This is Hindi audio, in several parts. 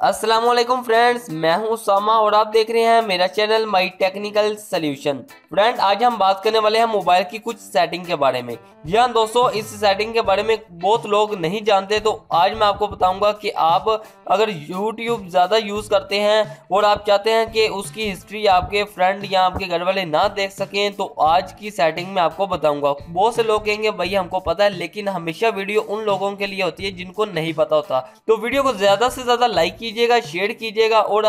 असलम फ्रेंड्स, मैं हूँ सामा और आप देख रहे हैं मेरा channel my technical solution. Friend, आज हम बात करने वाले हैं मोबाइल की कुछ सेटिंग के बारे में। जी हाँ दोस्तों, इस सेटिंग के बारे में बहुत लोग नहीं जानते तो आज मैं आपको बताऊँगा कि आप अगर यूट्यूब ज़्यादा यूज़ करते हैं और आप चाहते हैं कि उसकी हिस्ट्री आपके फ्रेंड या आपके घर वाले ना देख सकें तो आज की सेटिंग में आपको बताऊँगा। बहुत से लोग कहेंगे, भाई, हमको पता है, लेकिन हमेशा वीडियो उन लोगों के लिए होती है जिनको नहीं पता होता। तो वीडियो को ज़्यादा से ज़्यादा लाइक कीजिएगा शेयर कीजिएगा और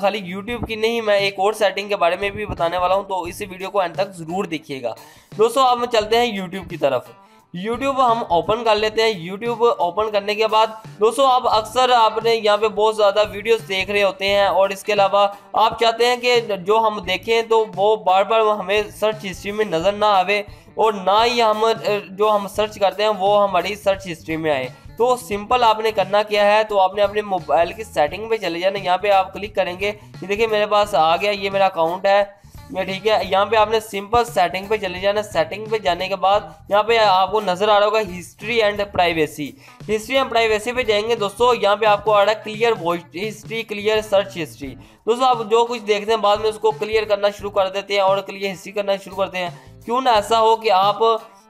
खाली यूट्यूब की नहीं, मैं एक और सेटिंग के बारे में भी बताने वाला हूँ तो इसी वीडियो को एंड तक ज़रूर देखिएगा। दोस्तों, अब चलते हैं यूट्यूब की तरफ़। YouTube हम ओपन कर लेते हैं। YouTube ओपन करने के बाद, दोस्तों आप अक्सर आपने यहाँ पे बहुत ज़्यादा वीडियोस देख रहे होते हैं और इसके अलावा आप चाहते हैं कि जो हम देखें तो वो बार बार हमें सर्च हिस्ट्री में नज़र ना आवे और ना ही हम जो हम सर्च करते हैं, वो हमारी सर्च हिस्ट्री में आए। तो सिंपल आपने करना क्या है तो आपने अपने मोबाइल की सेटिंग पे चले जाना, यहाँ पे आप क्लिक करेंगे। ये देखिए मेरे पास आ गया, ये मेरा अकाउंट है। ये ठीक है, यहाँ पे आपने सिंपल सेटिंग पे चले जाना। सेटिंग पे जाने के बाद यहाँ पे आपको नज़र आ रहा होगा history and privacy. History and privacy पे जाएँगे दोस्तों, यहाँ पे आपको आ रहा है clear voice history, clear search history. दोस्तों, आप जो कुछ देखते हैं, बाद में उसको क्लियर करना शुरू कर देते हैं और क्लियर हिस्ट्री करना शुरू करते हैं। क्यों ना ऐसा हो कि आप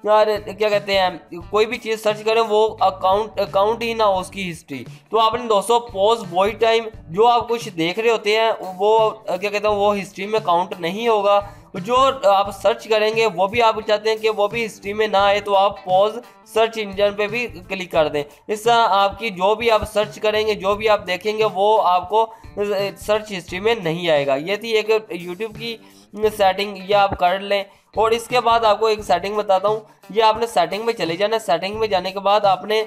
यार, क्या कहते हैं, कोई भी चीज़ सर्च करें, वो अकाउंट अकाउंट ही ना हो उसकी हिस्ट्री तो आपने दोस्तों पॉज बॉय टाइम जो आप कुछ देख रहे होते हैं, वो, क्या कहते हैं, वो हिस्ट्री में काउंट नहीं होगा। जो आप सर्च करेंगे, वो भी आप चाहते हैं कि वो भी हिस्ट्री में ना आए तो आप पॉज सर्च इंजन पे भी क्लिक कर दें। इससे आपकी जो भी आप सर्च करेंगे, जो भी आप देखेंगे, वो आपको सर्च हिस्ट्री में नहीं आएगा। ये थी एक यूट्यूब की सेटिंग ये आप कर लें। और इसके बाद आपको एक सेटिंग बताता हूँ। ये आपने सेटिंग में चले जाना सेटिंग में जाने के बाद आपने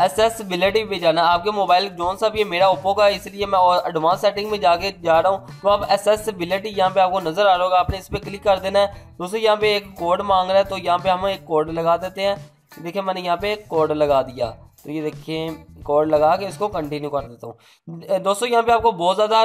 एसेसबिलिटी पे जाना आपके मोबाइल जोन सा भी है मेरा ओप्पो का इसलिए मैं और एडवांस सेटिंग में जाके जा रहा हूँ। तो आप एसेसबिलिटी यहाँ पे आपको नज़र आ रहा होगा। आपने इस पर क्लिक कर देना है। दोस्तों, यहाँ पे एक कोड मांग रहा है तो यहाँ पे हम एक कोड लगा देते हैं। देखिए, मैंने यहाँ पे एक कोड लगा दिया। तो ये देखिए कोड लगा के इसको कंटिन्यू कर देता हूँ। दोस्तों, यहाँ पे आपको बहुत ज़्यादा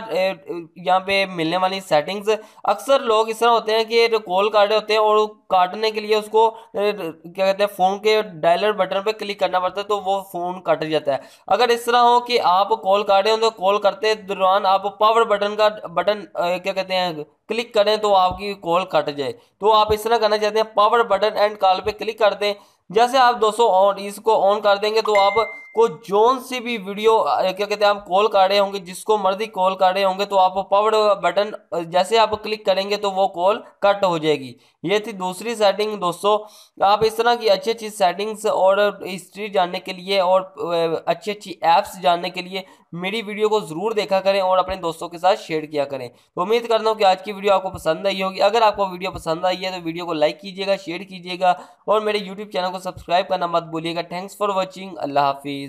यहाँ पे मिलने वाली सेटिंग्स अक्सर लोग इस तरह होते हैं कि कॉल काटे होते हैं और काटने के लिए उसको क्या कहते हैं फ़ोन के डायलर बटन पे क्लिक करना पड़ता है तो वो फ़ोन कट जाता है। अगर इस तरह हो कि आप कॉल काटे तो कॉल करते दौरान आप पावर बटन का बटन क्या कहते हैं क्लिक करें तो आपकी कॉल कट जाए। तो आप इस तरह करना चाहते हैं पावर बटन एंड कॉल पे क्लिक कर दें। जैसे आप दोस्तों ऑन इसको ऑन कर देंगे तो आप को जोन सी भी वीडियो क्या कहते हैं आप कॉल कर रहे होंगे, जिसको मर्ज़ी कॉल कर रहे होंगे तो आप पावर बटन जैसे आप क्लिक करेंगे तो वो कॉल कट हो जाएगी। ये थी दूसरी सेटिंग दोस्तों। आप इस तरह की अच्छी अच्छी सेटिंग्स और हिस्ट्री जानने के लिए और अच्छी अच्छी ऐप्स जानने के लिए मेरी वीडियो को ज़रूर देखा करें और अपने दोस्तों के साथ शेयर किया करें। तो उम्मीद करता हूँ कि आज की वीडियो आपको पसंद आई होगी। अगर आपको वीडियो पसंद आई है तो वीडियो को लाइक कीजिएगा शेयर कीजिएगा और मेरे यूट्यूब चैनल को सब्सक्राइब करना मत भूलिएगा। थैंक्स फॉर वॉचिंग अल्लाह हाफिज़।